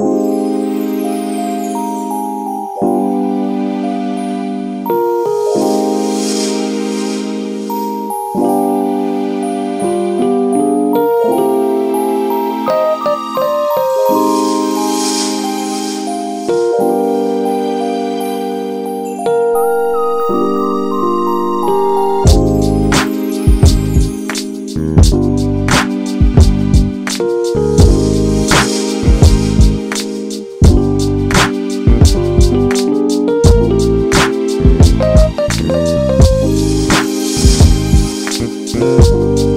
you you.